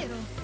little.